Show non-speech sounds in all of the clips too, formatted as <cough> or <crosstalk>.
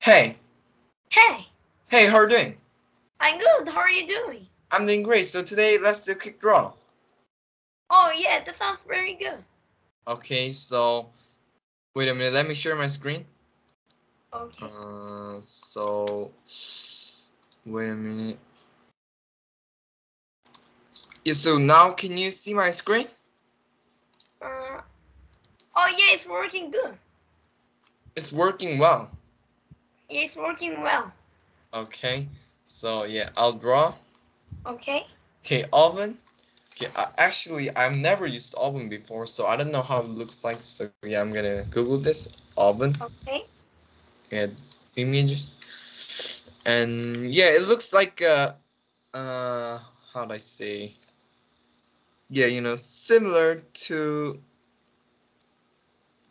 Hey, Hey, hey, how are you doing? I'm good. How are you doing? I'm doing great. So today, let's do a quick draw. Oh yeah, that sounds very good. Okay, so wait a minute. Let me share my screen. Okay. Uh, so wait a minute. Yeah, so now can you see my screen? Uh, oh yeah, it's working good. It's working well. Yeah, it's working well. Okay, so yeah, I'll draw. Okay. Okay, oven. Okay, uh, actually, I've never used oven before, so I don't know how it looks like. So yeah, I'm gonna Google this oven. Okay. Get images, and yeah, it looks like uh, uh, how do I say? Yeah, you know, similar to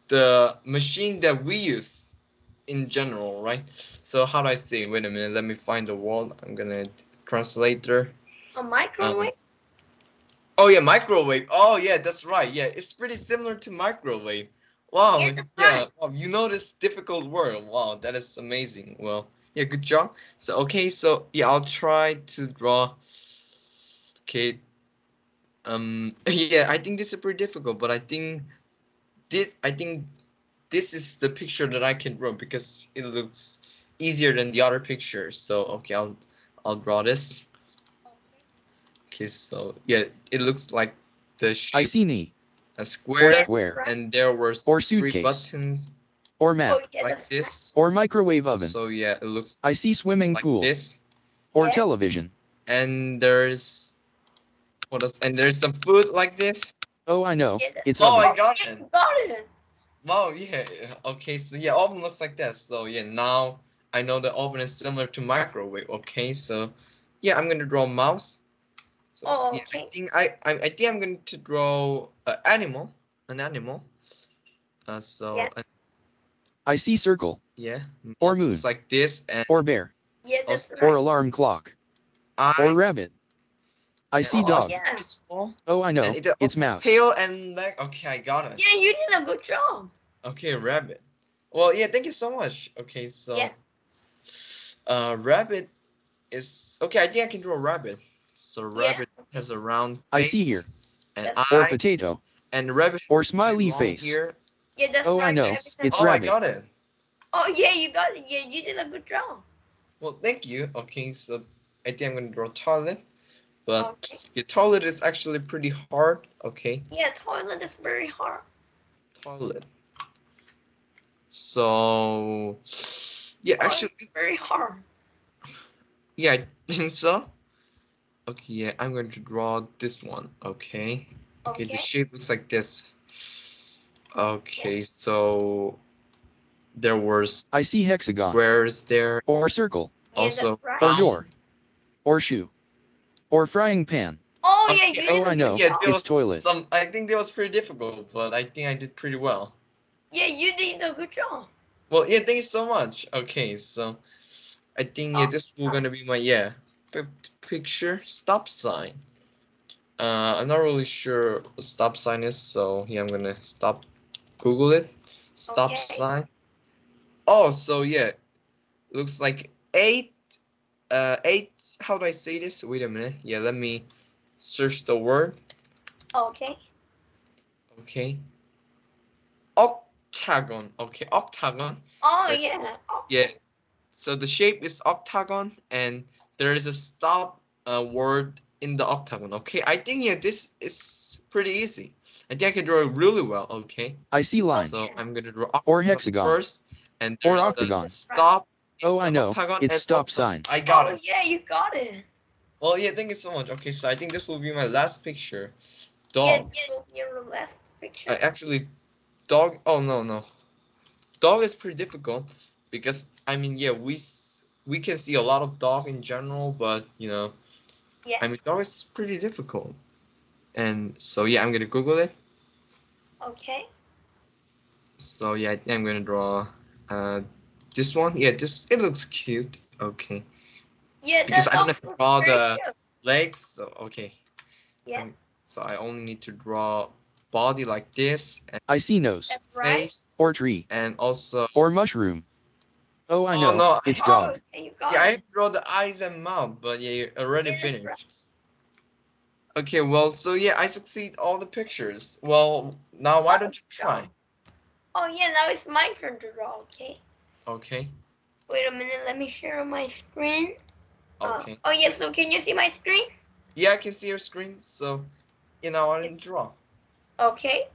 the machine that we use in general, right? So how do I say? Wait a minute, let me find the word. I'm gonna translator. A microwave. Oh yeah, microwave. Oh yeah, that's right. Yeah, it's pretty similar to microwave. Wow, Yeah, yeah. Wow, you know this difficult word. Wow, that is amazing. Well, yeah, good job. So okay, so yeah, I'll try to draw. Okay. Um. <laughs> Yeah, I think this is pretty difficult, but I think this. I think this is the picture that I can draw because it looks easier than the other pictures. So okay, I'll I'll draw this. Okay, so yeah, it looks like the shape Iceni, a or square, square, and there were Or three buttons or map, Oh yeah, like this. or microwave oven. So yeah, it looks I see swimming like pool, this, or Yeah. television. and there's what else? And there's some food like this. Oh, I know, Yeah, that- it's Oh, oven. I got it. you got it. Wow, yeah. Okay, so yeah, oven looks like that. So yeah, now I know the oven is similar to microwave. Okay, so yeah, I'm gonna draw a mouse. So Oh, yeah, I think I, I I think I'm going to draw an animal, an animal. Uh, so Yeah. uh, I see circle, yeah, Or mouse looks moon. like this, and or bear, Yeah, that's Also- or alarm clock, eyes. or rabbit. I see Oh, dog. yeah. Oh, I know, it it's also mouse. Tail and leg. Okay, I got it. Yeah, you did a good job. Okay, rabbit. Well, yeah, thank you so much. Okay, so Yeah. uh, rabbit is okay. I think I can draw a rabbit. So rabbit has a round. Face, I see here. And That's Or potato, and rabbit. or smiley face. Here. Yeah, that's Oh, I know, it's oh, rabbit. I got it. Oh yeah, you got it. Yeah, you did a good job. Well, thank you. Okay, so I think I'm gonna draw toilet, but Okay. the toilet is actually pretty hard. Okay, Yeah, toilet is very hard. toilet. So, yeah, Toilet actually, is very hard. yeah, I think so. Okay, yeah, I'm going to draw this one. Okay. Okay, Okay. the shape looks like this. Okay, so there was I see hexagon, squares there. or circle, Yeah, Also, right. or door, or shoe, or frying pan. Oh yeah, Okay, you oh, did a I good know. Yeah, job. It's was toilet. some. I think that was pretty difficult, but I think I did pretty well. Yeah, you did a good job. Well, yeah, thank you so much. Okay, so I think yeah, this will gonna be my yeah fifth picture stop sign. Uh, I'm not really sure what stop sign is, so yeah, I'm gonna stop. Google it. Stop Okay. sign. Oh, so yeah, looks like eight. Uh, eight. How do I say this? Wait a minute. Yeah, let me search the word. Okay. Okay. Octagon. Okay, octagon. Oh That's- yeah. Yeah. So the shape is octagon, and there is a stop uh, word in the octagon. Okay, I think yeah, this is pretty easy. I think I can draw it really well. Okay, I see line, so I'm gonna draw or hexagon, first, and or there's a octagon. Stop. Oh, I know, it's stop sign. I got oh it. yeah, you got it. Well, yeah, thank you so much. Okay, so I think this will be my last picture. Yeah, Dog. yeah, your last picture. I actually, dog. Oh no no, dog is pretty difficult because I mean yeah we we can see a lot of dog in general, but you know yeah. I mean dog is pretty difficult, and so yeah I'm gonna Google it. Okay. So yeah I think I'm gonna draw uh this one. Yeah this it looks cute. Okay Yeah, Because that's I don't have to draw the- cute. legs. So okay. Yeah. Um, so I only need to draw body like this and I see nose, face or tree, and also or mushroom, Oh, I know. Oh, know. no, It's Oh, dog. okay, Yeah, I it. have to draw the eyes and mouth, but yeah, you already Yes, finished. right. Okay, well, so yeah, I succeed all the pictures. Well, now why don't you try? Oh yeah, now it's my turn to draw. Okay. Okay, Wait a minute. Let me share my screen. Uh, okay. oh yes. so can you see my screen? Yeah, I can see your screen, so you know why don't draw? Okay.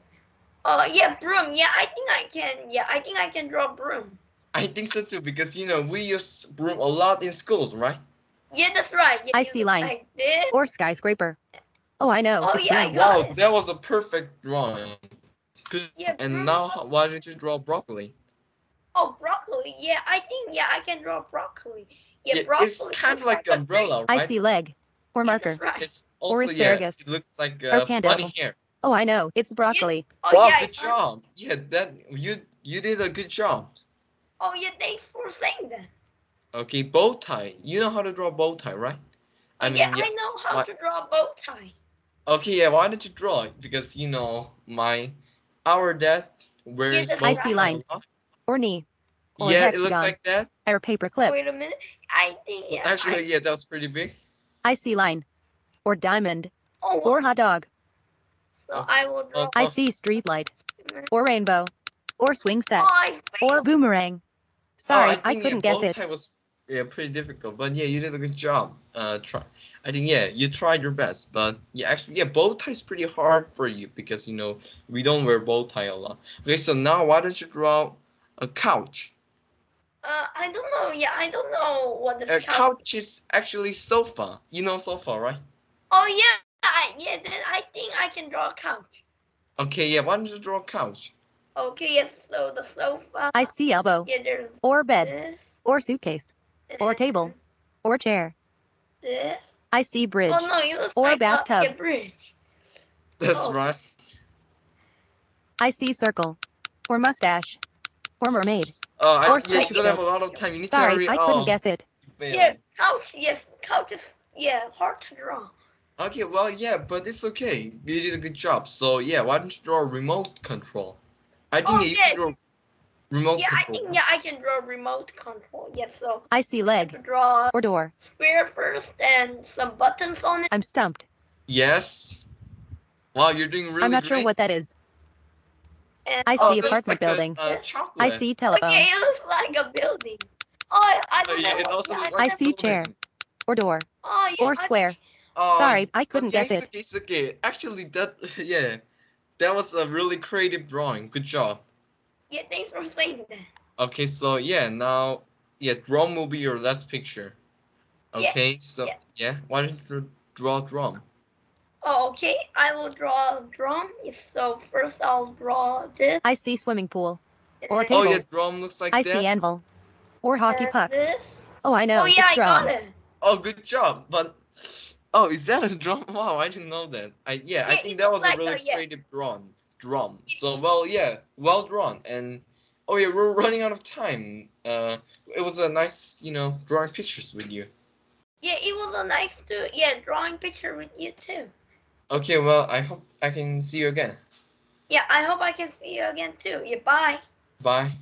Uh yeah, broom. Yeah, I think I can. Yeah, I think I can draw broom. I think so too, because you know we use broom a lot in schools, right? Yeah, that's right. Yeah, I see line. Like this. Or skyscraper. Oh, I know. Oh, it's yeah, I broom. got Wow, it. that was a perfect drawing. Yeah, And now, why didn't you draw broccoli? Oh, broccoli. Yeah, I think yeah, I can draw broccoli. Yeah, Yeah, broccoli. it's kind of like a umbrella, I see leg. Or marker. that's right. It's also yeah, asparagus. it looks like Or uh, candle. bunny hair. Oh, I know. It's broccoli. Oh wow, yeah. good I- job. Yeah, that you you did a good job. Oh yeah, thanks for saying that. Okay, bow tie. You know how to draw bow tie, right? I mean, yeah, yeah. I know how why- to draw a bow tie. Okay, yeah. Why don't you draw it? Because you know my our dad wears that's bow I see line. Or knee. Or Yeah, it looks like that. Or paper clip. Wait a minute. I think yeah. Actually, I, yeah, that was pretty big. I see line. Or diamond. oh, Or hot dog. so I will draw. I Oh. see street light. Or rainbow. Or swing set. Oh, Or boomerang. Oh, Sorry, I, think, yeah, couldn't guess it. was yeah pretty difficult, but yeah, you did a good job. Uh, try. I think yeah, you tried your best, but yeah, actually yeah, bow tie is pretty hard for you because you know we don't wear bow tie a lot. Okay, so now why don't you draw a couch? Uh, I don't know. Yeah, I don't know what the. A couch. couch is actually sofa. You know sofa, right? Oh yeah, I, yeah. Then I think I can draw a couch. Okay, yeah. Why don't you draw a couch? Okay, yes. So the sofa. I see elbow. Yeah, there's Or bed. this. Or suitcase. Or table. Or chair. This. I see bridge. Oh no, it looks Or like bathtub. A, a bridge. That's Oh. right. I see circle. Or mustache. Or mermaid. Oh, I, Or yeah, you don't have a lot of time. You need to Sorry, hurry. I couldn't oh, guess it. you failed. Yeah, couch. Yes, couch is yeah hard to draw. Okay, well, yeah, but it's okay. You did a good job. So yeah, why don't you draw a remote control? I think Oh, yeah, you yeah. can draw remote Yeah, I think yeah I can draw remote control. Yes, so I see to leg. draw Or door. square first and some buttons on it. I'm stumped. Yes. Wow, you're doing really I'm not sure what that is. And I Oh, see so it's apartment like building. Uh, a Yes. I see Oh, telephone. Okay, it looks like a building. Oh, I, I Oh, don't yeah, know. it yeah, looks I like I a don't see building. chair. Or door. Oh, yeah, Or I see- square. Oh, Sorry, I couldn't okay, guess it. okay, it's okay. Actually, that <laughs> yeah, that was a really creative drawing. Good job. Yeah, thanks for saying that. Okay, so yeah, now yeah, drum will be your last picture. Yeah, Okay, so yeah. yeah, why don't you draw drum? Oh, okay. I will draw a drum. So first I'll draw this. I see swimming pool. Or and Oh yeah, drum looks like I that. see anvil. Or hockey and puck. This. Oh, I know. oh, yeah, it's I drum. got it. Oh, good job. But oh, is that a drum? <laughs> Wow, I didn't know that. I yeah, I think that was looks a really a- yeah. creative drum. Drum. So well, yeah, well drawn. And oh yeah, we're running out of time. Uh, it was a nice, you know, drawing pictures with you. Yeah, it was a nice to yeah drawing picture with you too. Okay, well, I hope I can see you again. Yeah, I hope I can see you again too. Yeah, bye. Bye.